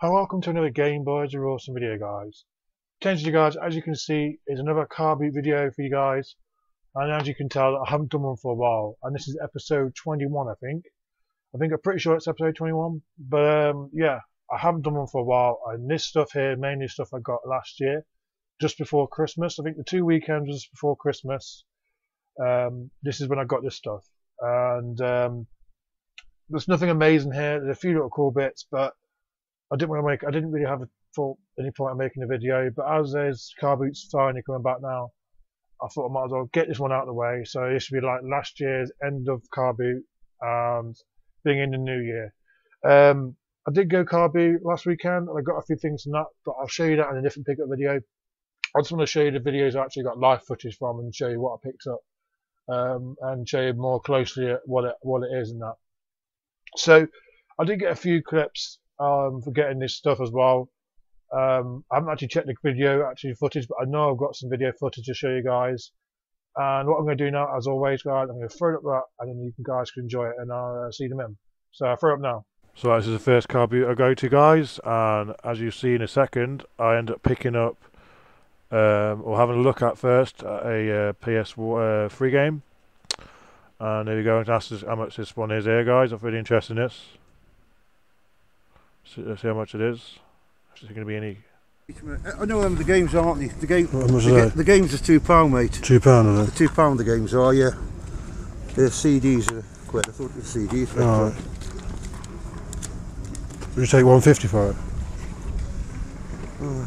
Hi, welcome to another Game Boys are Awesome video, guys. Attention, guys, as you can see, is another car boot video for you guys. And as you can tell, I haven't done one for a while. And this is episode 21, I think. I think I'm pretty sure it's episode 21. But um, yeah, I haven't done one for a while. And this stuff here, mainly stuff I got last year, just before Christmas. I think the two weekends was before Christmas. Um, this is when I got this stuff. And um, there's nothing amazing here. There's a few little cool bits, but I didn't want to make. I didn't really have a thought any point of making a video. But as there's car boots finally coming back now, I thought I might as well get this one out of the way. So this should be like last year's end of car boot and being in the new year. Um, I did go car boot last weekend and I got a few things from that, but I'll show you that in a different pickup video. I just want to show you the videos I actually got live footage from and show you what I picked up um, and show you more closely what it what it is and that. So I did get a few clips um, for getting this stuff as well. Um, I haven't actually checked the video actually footage, but I know I've got some video footage to show you guys. And what I'm going to do now, as always, guys, I'm going to throw it up that, and then you guys can enjoy it, and I'll uh, see them in. So I'll throw it up now. So this is the first car boot I go to, guys, and as you see in a second, I end up picking up um, or having a look at first at a uh, PS3 uh, game. And there we go, and ask how much this one is here, guys. I'm really interested in this. See, see how much it is. Is there going to be any? Uh, I know them the games aren't they? The game. How much the, are ga- the games are two pound, mate. Two pound, are The two pound the games are, yeah. The CDs are quid. I thought the CDs. were Alright. quid. Would you take one fifty for it?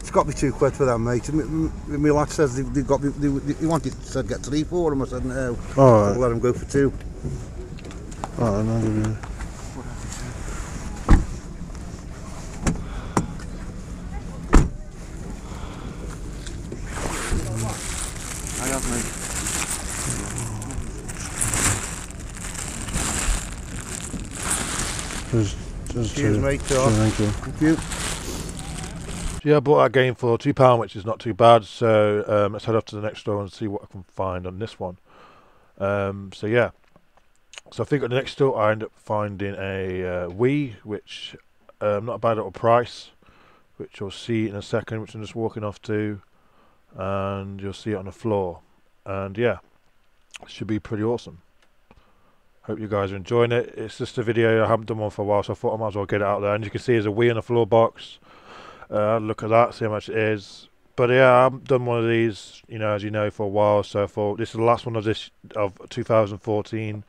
It's got me two quid for them, mate. And My, my lad says they, they got me. They, they, he wanted said get three for them. I said no. I'll Alright, let him go for two. alright, I'll give I have, mate. There's, there's Cheers, two. mate. Two, thank you. Thank you. Yeah, I bought that game for two pound, which is not too bad. So um, let's head off to the next store and see what I can find on this one. Um, so yeah, so I think at the next store I end up finding a uh, Wii, which um, not a bad little price, which you'll see in a second, which I'm just walking off to, and you'll see it on the floor. And yeah, should be pretty awesome. Hope you guys are enjoying it. It's just a video I haven't done one for a while, so I thought I might as well get it out there. And you can see there's a Wii on the floor box. Uh, look at that, see how much it is. But yeah, I haven't done one of these, you know, as you know, for a while. So thought this is the last one of this of 2014.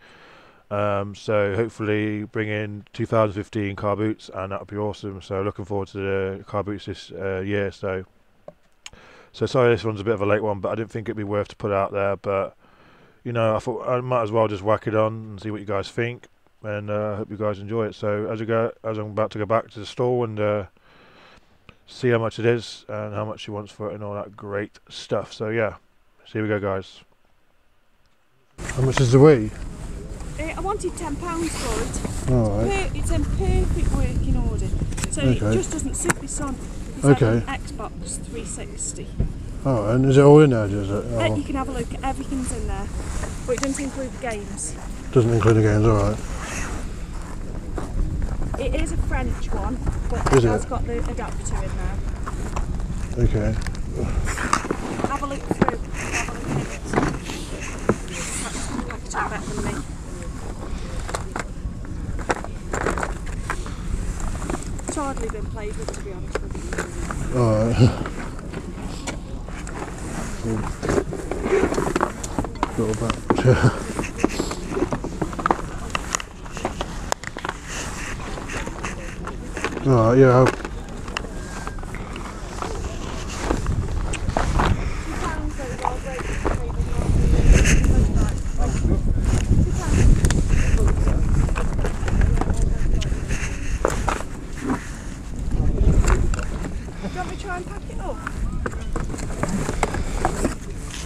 Um, so hopefully bring in 2015 car boots, and that'll be awesome. So looking forward to the car boots this uh, year. So, so sorry, this one's a bit of a late one, but I didn't think it'd be worth to put out there. But you know, I thought I might as well just whack it on and see what you guys think, and uh, I hope you guys enjoy it. So as I go, as I'm about to go back to the store and. Uh, see how much it is and how much she wants for it and all that great stuff. So yeah, so here we go, guys. How much is the Wii? Uh, I wanted ten pounds for it. All Per- it's in perfect working order, so Okay. it just doesn't suit my son. Okay. Xbox 360. Oh, and is it all in there? Does it? Uh, Oh, you can have a look. Everything's in there, but it doesn't include the games. doesn't include the games. All right. It is a French one, but Is it it? has got the adapter in there. Okay. Have a look through. Have a look at it. Perhaps you can package it better than me. It's hardly been played with, to be honest with you. All right. Little bit. All right. Yeah. I'll- pounds though, well, great, great, Do you want me to try and pack it up?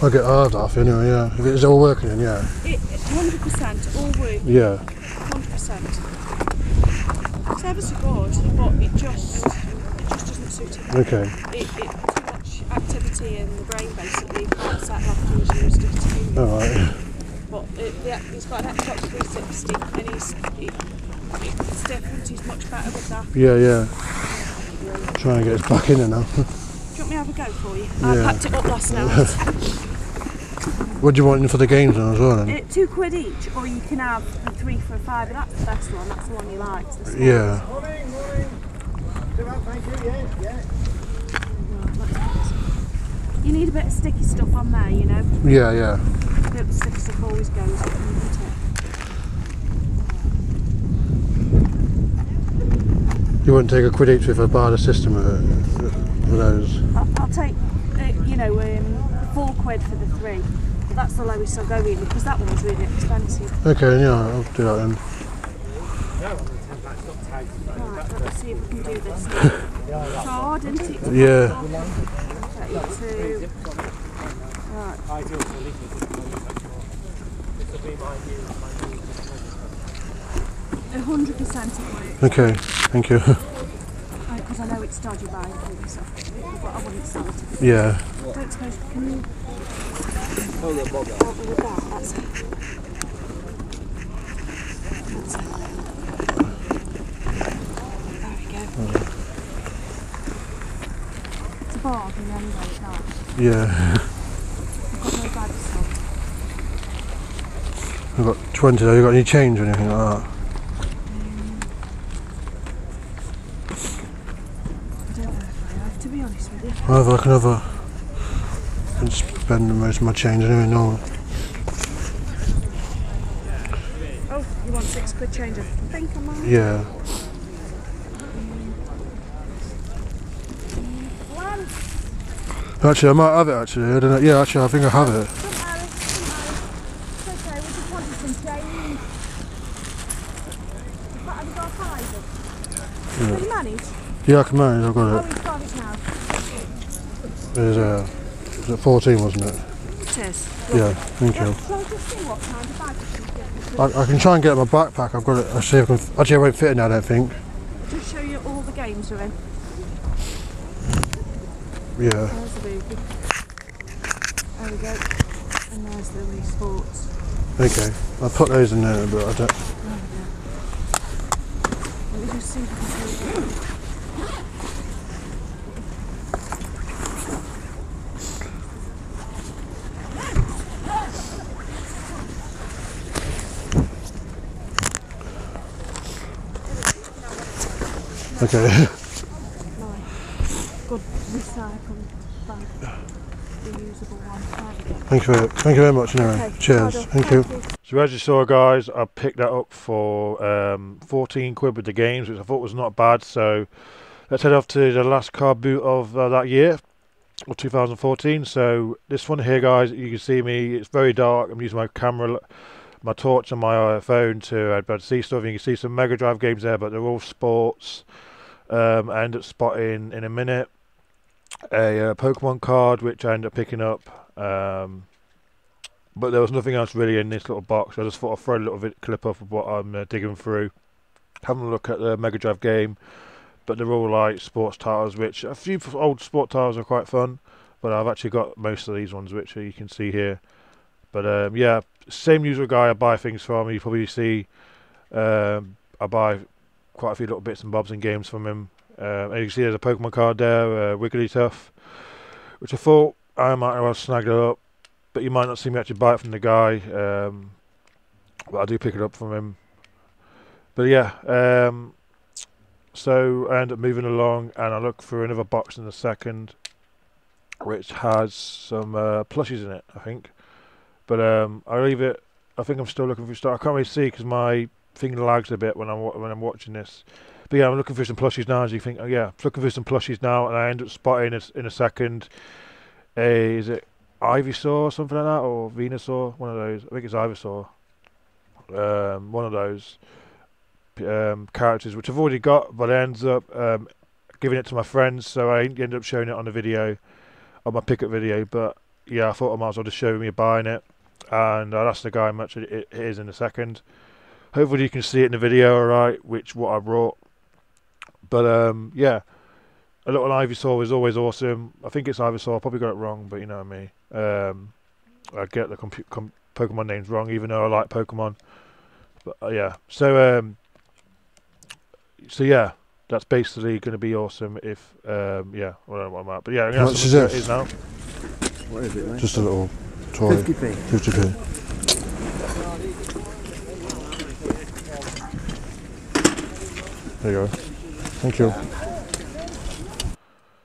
I'll get half off anyway. Yeah. If it's all working, then yeah. It, 100% all work, Yeah. 100%. It's ever so good, but it just, it just doesn't suit it. Okay. It, it too much activity in the brain basically, you can't settle after he's used it. All right. But it, yeah, he's got an Xbox 360 and he's, he, It's different, he's much better with that. Yeah, yeah. Trying to get us back in there now. Do you want me to have a go for you? I packed it up last night. what do you want in for the games then as well then? Uh, two quid each, or you can have the three for a fiver. That's the best one. That's the one you like. the. Yeah. You need a bit of sticky stuff on there, you know. Yeah, yeah. A bit of sticky stuff always goes. doesn't it? You wouldn't take a quid each if I buy the system for those. I'll, I'll take, uh, you know, um, four quid for the three. That's the lowest I'll go really, because that one's really expensive. Okay, yeah, I'll do that then. Right, let's see if we can do this. It's hard, isn't it? Yeah. 32. Right. Hundred percent it. Okay, thank you. Because I know it's dodgy buying things, so, but I wouldn't sell it. yeah. Don't suppose can you bother with that? That's it. That's it. There we go. It's a bargain anyway, it's not. Yeah. I've got no bad stuff. I've got 20 Have you got any change or anything like that? I don't know if I have, to be honest with you. I have like another. I can spend most of my change anyway, no. Oh, you want six quid change? I think I might. Yeah. Actually, I might have it actually. I don't know. Yeah, actually, I think I have it. don't worry, don't worry. It's okay, we just wanted some change. Have you got a fiver? Can you manage? Yeah, I can manage. I've Oh, got he's got it now. it. There's uh, was it 14, wasn't it? It is. Yeah, thank you. I just see what kind of can? I, I can try and get my backpack. I've got it. I'll see if I can. Actually, I won't fit in I don't think. Just show you all the games are in. Yeah. There's the boogie. There we go. And there's the Wii Sports. Okay. I'll put those in there, but I don't. Let me just see if I can see it. Okay. Right. Good recycled bag. Reusable one. There we go. thank you. Very, thank you very much. Anyway. Okay, Cheers. well done. Thank you. So as you saw, guys, I picked that up for um, 14 quid with the games, which I thought was not bad. So let's head off to the last car boot of uh, that year, or 2014. So this one here, guys, you can see me. It's very dark. I'm using my camera, my torch, and my uh, phone to uh, to see stuff. You can see some Mega Drive games there, but they're all sports. Um, I ended up spotting in a minute a uh, Pokemon card, which I end up picking up. Um, but there was nothing else really in this little box. I just thought I'd throw a little clip up of what I'm uh, digging through. Having a look at the Mega Drive game, but they're all like sports titles, which a few old sport titles are quite fun. But I've actually got most of these ones, which you can see here. But um, yeah, same usual guy I buy things from. You probably see um, I buy quite a few little bits and bobs and games from him. Um, and you can see there's a Pokemon card there, uh, Wigglytuff, which I thought I might as well snag it up but you might not see me actually buy it from the guy. Um, but I do pick it up from him. But yeah, um, so I end up moving along, and I look for another box in a second, which has some uh, plushies in it, I think. But um, I leave it. I think I'm still looking for stuff. I can't really see because my thing lags a bit when I'm when I'm watching this. But yeah, I'm looking for some plushies now. As you think, oh yeah, looking for some plushies now, and I end up spotting it in a second. A is it Ivysaur, or something like that, or Venusaur, one of those. I think it's Ivysaur. Um, one of those um, characters, which I've already got, but I ends up um, giving it to my friends, so I ended up showing it on the video, on my pickup video. But yeah, I thought I might as well just show me buying it, and I'll ask the guy how much it, it is in a second. Hopefully, you can see it in the video, alright, which what I brought. But um, yeah, a little Ivysaur is always awesome. I think it's Ivysaur. I probably got it wrong, but you know me. Um, I get the compu- com- Pokemon names wrong, even though I like Pokemon. But uh, yeah, so um, so yeah, that's basically going to be awesome. If um, yeah, I don't know what I'm at, but yeah, I'm gonna much ask is how much this? it is now. What is it, mate? Just a little toy. 50p. 50p. There you go. Thank you.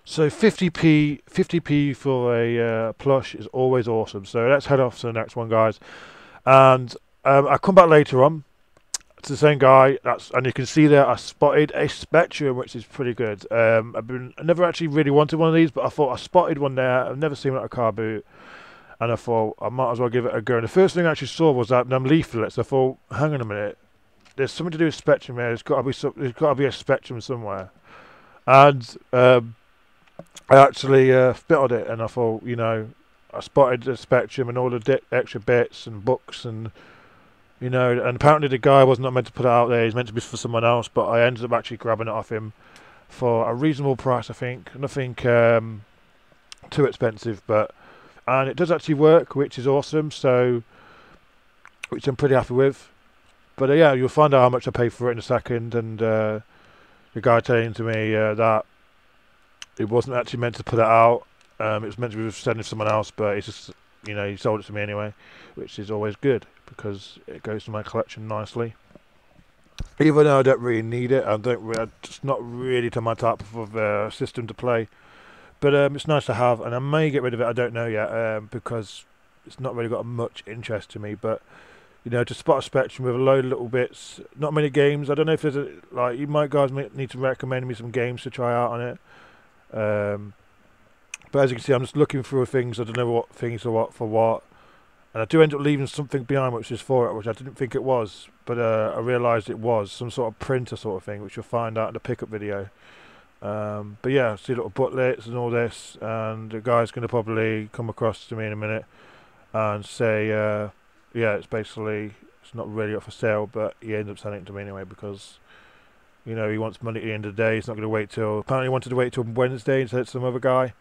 So 50p, 50p for a uh, plush is always awesome. So let's head off to the next one, guys. And um, I come back later on. It's the same guy. That's and you can see there I spotted a Spectrum, which is pretty good. Um, I've been I never actually really wanted one of these, but I thought I spotted one there. I've never seen one at a car boot, and I thought I might as well give it a go. And the first thing I actually saw was that them leaflets. I thought, hang on a minute, there's something to do with Spectrum here. There's got to be some, there's got to be a Spectrum somewhere, and um, I actually uh, spotted it, and I thought, you know, I spotted the Spectrum and all the di- extra bits and books and. You know, and apparently the guy was not meant to put it out there. He's meant to be for someone else, but I ended up actually grabbing it off him for a reasonable price. I think nothing um, too expensive, but and it does actually work, which is awesome. So, which I'm pretty happy with. But uh, yeah, you'll find out how much I paid for it in a second. And uh, the guy telling to me uh, that it wasn't actually meant to put it out. Um, it was meant to be sending to someone else, but it's just you know he sold it to me anyway, which is always good because it goes to my collection nicely. Even though I don't really need it, I don't. Re- it's not really to my type of uh, system to play. But um, it's nice to have, and I may get rid of it. I don't know yet um, because it's not really got much interest to me. But you know, to spot a spectrum with a load of little bits, not many games. I don't know if there's a like you might guys need to recommend me some games to try out on it. Um, but as you can see, I'm just looking through things. I don't know what things are what for what, and I do end up leaving something behind, which is for it, which I didn't think it was, but uh, I realised it was some sort of printer sort of thing, which you'll find out in the pickup video. Um, but yeah, see little booklets and all this, and the guy's going to probably come across to me in a minute and say, uh, yeah, it's basically it's not really up for sale, but he ends up selling it to me anyway because you know he wants money at the end of the day. He's not going to wait till apparently he wanted to wait till Wednesday and said to some other guy,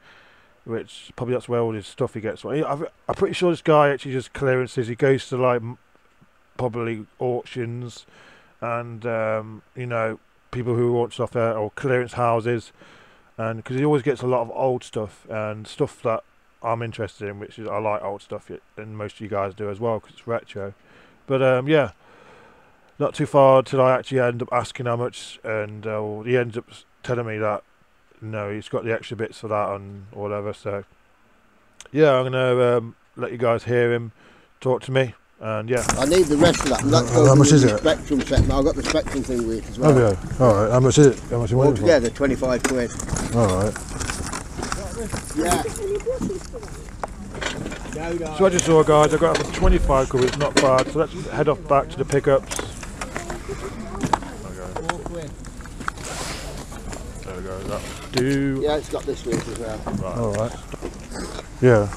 which probably that's where all his stuff he gets. I'm pretty sure this guy actually just clearances. He goes to like probably auctions and um, you know people who want stuff there or clearance houses, and because he always gets a lot of old stuff and stuff that I'm interested in, which is I like old stuff, and most of you guys do as well because it's retro. But um, yeah, not too far till I actually end up asking how much, and uh, he ends up telling me that no, he's got the extra bits for that and whatever. So yeah, I'm gonna um, let you guys hear him talk to me, and yeah, I need the rest of that. and that How- how much is it? Spectrum set. Now I've got the Spectrum thing with it as well. Okay. All right. How much is it? How much you want it Altogether, 25 quid. All right. Yeah. So I just saw guys, I got up for 25 quid, it's not bad. So let's head off back to the pickups. There we go, that do. Yeah, it's got this with it as well. All right. Yeah.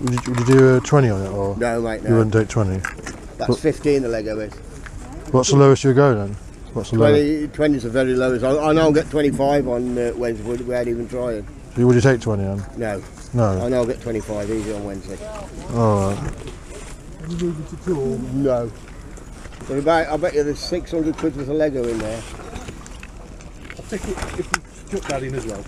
Would you, would you do a 20 on it or No, mate, you no. wouldn't take 20? That's what? 15 the Lego is. What's the lowest you go then? What's the lowest? 20, is the very lowest. I, I know I'll get 25 on uh, Wednesday without even trying. Would you take 20 then? No, No. I know I'll get 25 easy on Wednesday. All right. No. But about, I bet you there's 600 quid worth of Lego in there. I think if you chuck that in as well.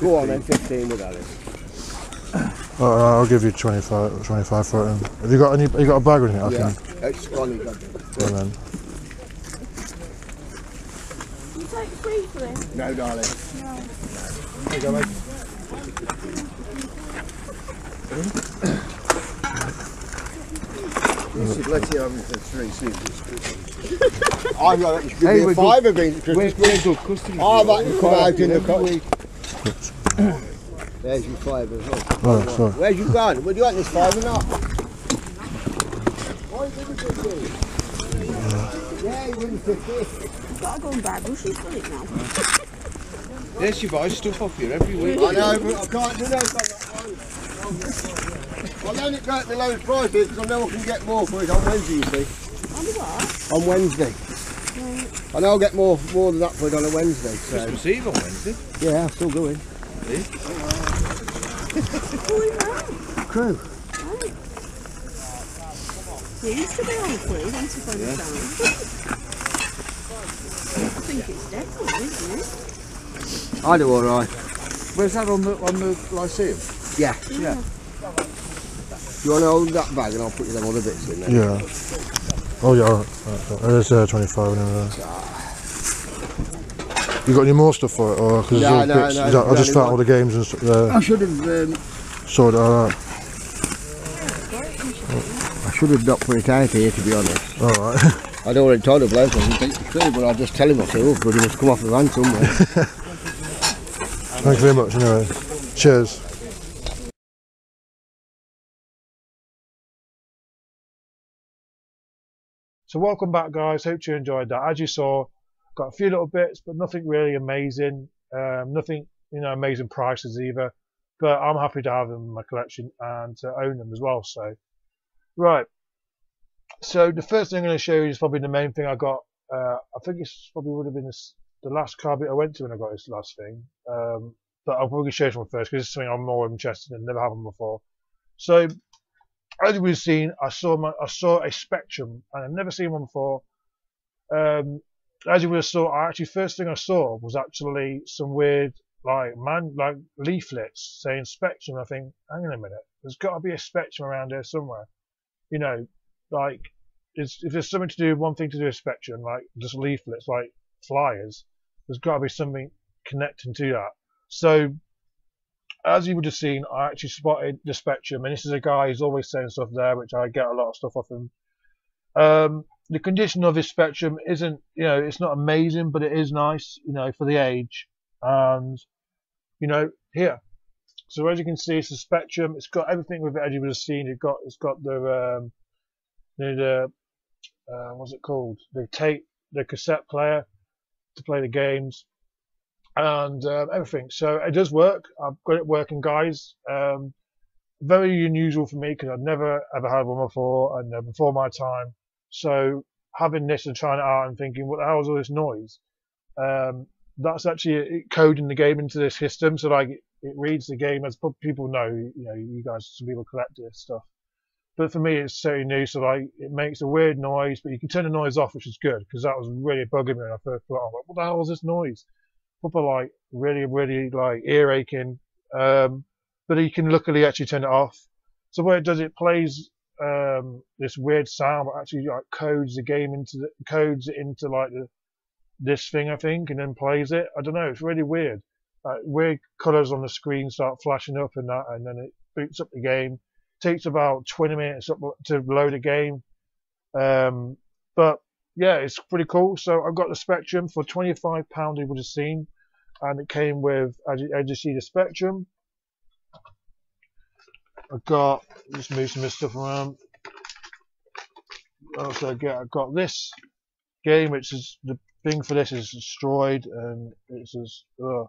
Go on then, 15 with that. is. All right, I'll give you 25, 25 for it. Then. Have you got any? You got a bag or anything? I Yeah, can. it's Scotland. Go then. You take three for this? No, darling. There you go, mate. You should let you have it for three seasons. I know it should be a five of these Christmas. good customers. Oh, that can come out in the cut. There's your five as well. Oh, sorry. Where's you gone? Would you want this five or not? Why is it 50? Yeah, you wouldn't 50. I've got to go and buy bushes for it now. Yes, you buy stuff off here every week. I know, but I can't do that. On that one. I'll only go at the lowest price here because I know I can get more for it on Wednesday, you see. On what? On Wednesday. I know I'll get more more than that for it on a Wednesday, so. Christmas Eve on Wednesday. Yeah, I'm still going. Going round. Crew. We used to be on a cruise once upon a time. think it's dead, isn't it? I do alright. Where's that on the on the Lyceum? Yeah. Yeah. You want to hold that bag and I'll put you them other bits in there. Yeah. Oh yeah, alright. right, right. There's uh, 25 anyway. You got any more stuff for it? Or, cause No, no, bits, no, that- I just found all the games and stuff there. I should have. Um, Sorted out. I should have not put it out here to be honest. Alright. I'd already told the bloke I was take the tree, but I'll just tell him myself, but he must come off the van somewhere. Thank you very much anyway. Cheers. So welcome back, guys. Hope you enjoyed that. As you saw, got a few little bits, but nothing really amazing. Um, nothing, you know, amazing prices either. But I'm happy to have them in my collection and to own them as well. So, right. So the first thing I'm going to show you is probably the main thing I got. Uh, I think it's probably would have been this, the last car bit I went to when I got this last thing. Um, but I'll probably show you first because it's something I'm more interested in. Never had one before. So as we've seen, I saw my, I saw a Spectrum, and I've never seen one before. Um, as you would have saw, I actually first thing I saw was actually some weird like man like leaflets saying Spectrum. I think, hang on a minute, there's got to be a Spectrum around here somewhere. You know, like if there's something to do, one thing to do with Spectrum, like just leaflets, like flyers, there's got to be something connecting to that. So as you would have seen, I actually spotted the Spectrum, and this is a guy who's always saying stuff there, which I get a lot of stuff off him. Um, the condition of this Spectrum isn't, you know, it's not amazing, but it is nice, you know, for the age. And, you know, here. So as you can see, it's a Spectrum. It's got everything with it, as you would have seen. It got, it's got the, um, the uh, what's it called? The tape, the cassette player to play the games and um, everything. So it does work. I've got it working, guys. Um, very unusual for me because I've never ever had one before and uh, before my time. So having this and trying it out and thinking, what the hell is all this noise? Um, that's actually coding the game into this system. So like it, it reads the game as people know. You know, you guys, some people collect this stuff. But for me, it's so new. So like it makes a weird noise, but you can turn the noise off, which is good because that was really bugging me when I first put it on. Like, what the hell is this noise? Proper like really really like ear aching um but you can luckily actually turn it off. So what it does it plays um this weird sound but actually like codes the game into the codes it into like the this thing i think and then plays it. I don't know it's really weird. Like weird colors on the screen start flashing up and that and then it boots up the game. Takes about 20 minutes up to load a game. Um but yeah, it's pretty cool. So I've got the Spectrum for £25 you would have seen. And it came with, as you, as you see, the Spectrum. I've got, just move some of this stuff around. Also, I get, I've got this game, which is, the thing for this is destroyed. And it's ugh.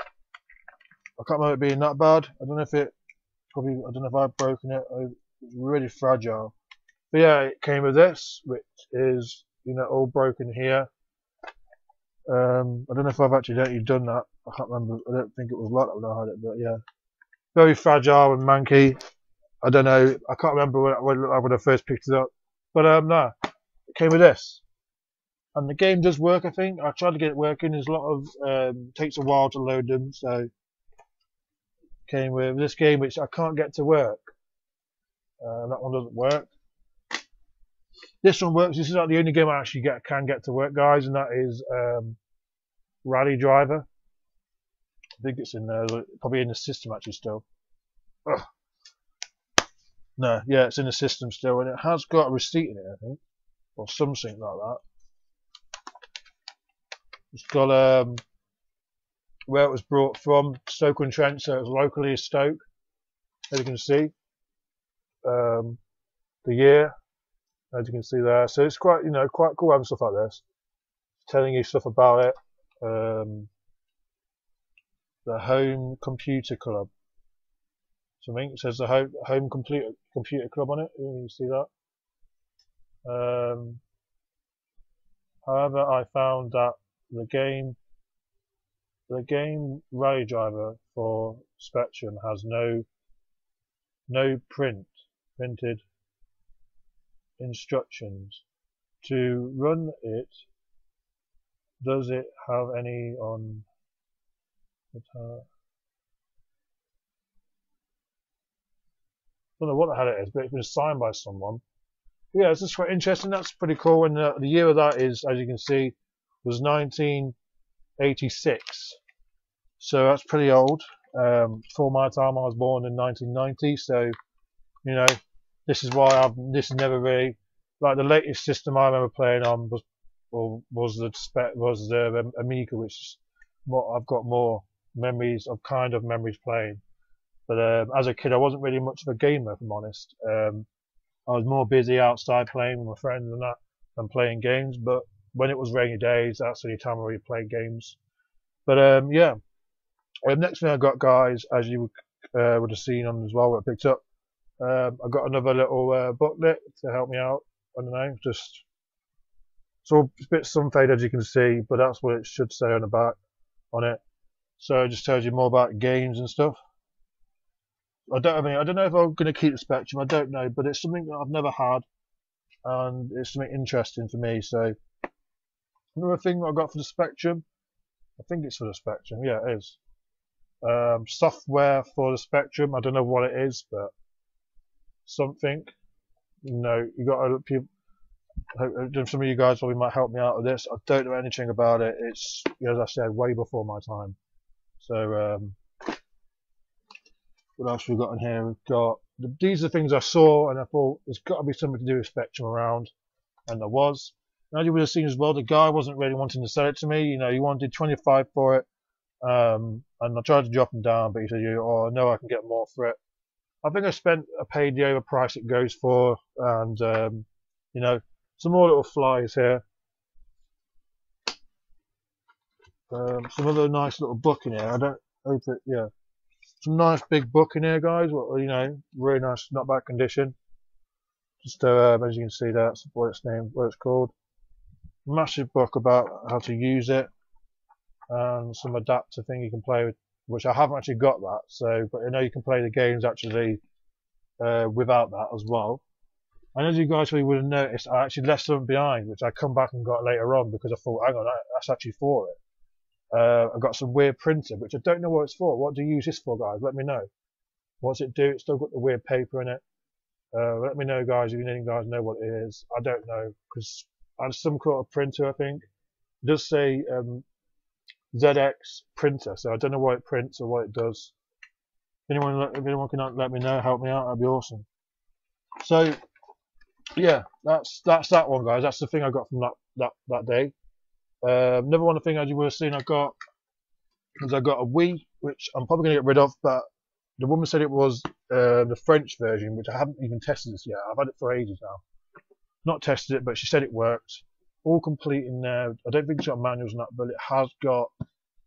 I can't remember it being that bad. I don't know if it, probably, I don't know if I've broken it. It's really fragile. But yeah, it came with this, which is you know, all broken here. Um, I don't know if I've actually actually done that. I can't remember. I don't think it was like that when I had it, but yeah, very fragile and manky. I don't know. I can't remember when I first picked it up, but um, no, it came with this, and the game does work. I think I tried to get it working. There's a lot of um, takes a while to load them, so came with this game which I can't get to work. Uh, that one doesn't work. This one works. This is like the only game I actually get can get to work, guys, and that is um, Rally Driver. I think it's in there, probably in the system actually still. Ugh. No, yeah, it's in the system still, and it has got a receipt in it, I think, or something like that. It's got um, where it was brought from, Stoke on Trent, so it's locally Stoke, as you can see. Um, the year, as you can see there. So it's quite, you know, quite cool having stuff like this. Telling you stuff about it. Um, the Home Computer Club. Something it says the Home Home Computer Computer Club on it. You can see that. Um, however, I found that the game, the game Rally Driver for Spectrum has no, no print printed instructions to run it does it have any on I don't know what the hell it is, but it's been signed by someone. Yeah, it's just quite interesting. That's pretty cool. And the year of that is, as you can see, was 1986. So that's pretty old. Um, for my time, I was born in 1990. So, you know, this is why I've this is never really like the latest system I remember playing on was or was the was the um, Amiga, which is what I've got more memories of kind of memories playing. But um, as a kid, I wasn't really much of a gamer, if I'm honest. Um, I was more busy outside playing with my friends and that than playing games. But when it was rainy days, that's the only time I really played games. But um, yeah, uh, next thing I got, guys, as you uh, would have seen on as well, what I picked up, um, I got another little uh, booklet to help me out. I don't know, just so it's a bit sun fade as you can see, but that's what it should say on the back on it. So it just tells you more about games and stuff. I don't I mean I don't know if I'm going to keep the Spectrum. I don't know, but it's something that I've never had, and it's something interesting for me. So another thing I got for the Spectrum, I think it's for the Spectrum. Yeah, it is. Um, software for the Spectrum. I don't know what it is, but something. Know, you got to people. Some of you guys probably might help me out with this. I don't know anything about it. It's, as I said, way before my time. So um, what else we've got in here? We've got these are the things I saw and I thought there's got to be something to do with Spectrum around, and there was. As you would have seen as well, the guy wasn't really wanting to sell it to me. You know, he wanted 25 for it, um, and I tried to drop him down, but he said, "You, oh no, I can get more for it." I think I spent, I paid the overprice it goes for, and um, you know, some more little flies here. Um, some other nice little book in here. I don't hope it, yeah some nice big book in here, guys. Well, you know, really nice, not bad condition. Just uh, as you can see, that's what it's named, what it's called. Massive book about how to use it, and some adapter thing you can play with, which I haven't actually got that. So, but I know you can play the games actually uh, without that as well. And as you guys probably would have noticed, I actually left something behind, which I come back and got later on because I thought, hang on, that's actually for it. Uh, I've got some weird printer, which I don't know what it's for. What do you use this for, guys? Let me know. What's it do? It's still got the weird paper in it. Uh, let me know, guys, if you need any guys know what it is. I don't know, because I have some kind of printer, I think. It does say um, ZX printer, so I don't know what it prints or what it does. If anyone, if anyone can let me know, help me out, that'd be awesome. So, yeah, that's that's that one, guys. That's the thing I got from that that that day. Uh, another one thing as you would have seen I got is I got a Wii, which I'm probably going to get rid of, but the woman said it was uh, the French version, which I haven't even tested this yet. I've had it for ages now. Not tested it, but she said it worked. All complete in there. I don't think it's got manuals and that, but it has got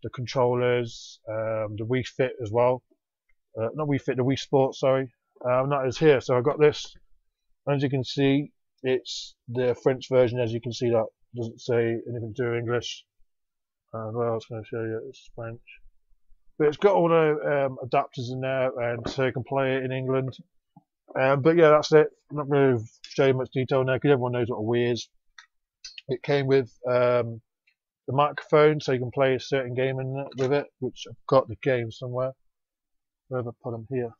the controllers, um, the Wii Fit as well. Uh, not Wii Fit, the Wii Sport, sorry. Um, that is here. So I've got this. As you can see, it's the French version. As you can see, that doesn't say anything to English. And what else going to show you? It's French. But it's got all the um, adapters in there, and so you can play it in England. Um, but yeah, that's it. I'm not going to show you much detail now because everyone knows what a Wii is. It came with um, the microphone, so you can play a certain game in it, with it, which I've got the game somewhere. Where have put them here?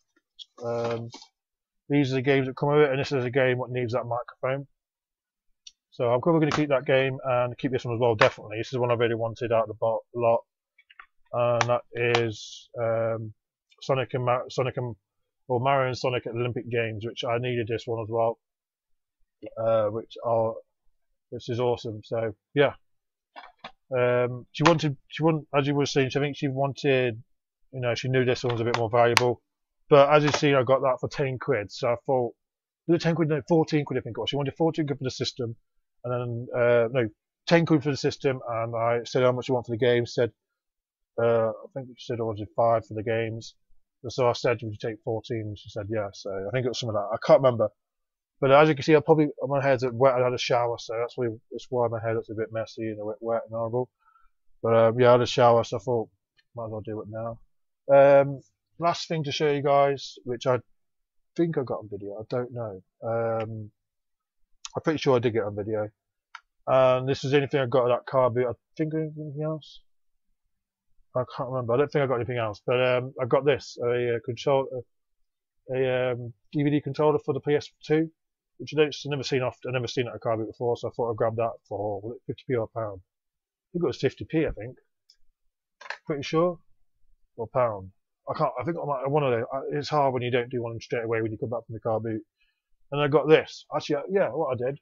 Um, these are the games that come with it, and this is a game that needs that microphone. So I'm probably going to keep that game and keep this one as well, definitely. This is one I really wanted out of the lot. And that is um, Sonic and Mar Sonic and or Mario and Sonic at Olympic Games, which I needed this one as well. Uh, which are which is awesome. So yeah. Um, she wanted she wanted as you were saying, I think she wanted you know, she knew this one was a bit more valuable. But as you see I got that for ten quid, so I thought was it ten quid? No, fourteen quid I think it was. She wanted fourteen quid for the system and then uh, no, ten quid for the system, and I said how much you want for the game. Said uh, I think she said I wanted five for the games. So I said, would you take 14? She said, yeah. So I think it was some of that. I can't remember. But as you can see, I probably my hair's wet. I had a shower, so that's why that's why my hair looks a bit messy and a bit wet and horrible. But um, yeah, I had a shower, so I thought might as well do it now. Um, last thing to show you guys, which I think I got on video. I don't know. Um, I'm pretty sure I did get on video. And this is anything I got at that car boot. I think anything else. I can't remember. I don't think I got anything else. But um, I got this a, uh control a, a um, DVD controller for the PS2, which I've never seen off. I've never seen at a car boot before, so I thought I'd grab that for was it 50p or a pound. I think it was 50p. I think. Pretty sure. Or pound. I can't. I think I might, one of those. It's hard when you don't do one straight away when you come back from the car boot. And I got this. Actually, uh, yeah. What I did,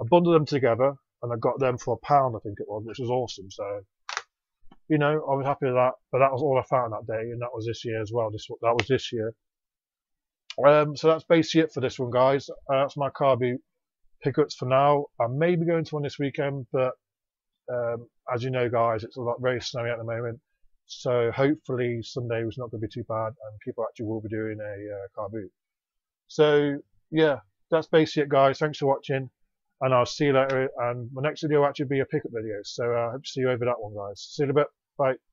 I bundled them together, and I got them for a pound. I think it was, which was awesome. So, you know, I was happy with that. But that was all I found that day, and that was this year as well. This that was this year. Um, so that's basically it for this one, guys. Uh, that's my car boot pickups for now. I may be going to one this weekend, but um, as you know, guys, it's a lot very snowy at the moment. So hopefully Sunday was not going to be too bad, and people actually will be doing a uh, car boot. So yeah, that's basically it, guys. Thanks for watching, and I'll see you later. And my next video will actually be a pickup video. So I uh, hope to see you over that one, guys. See you in a bit. Bye.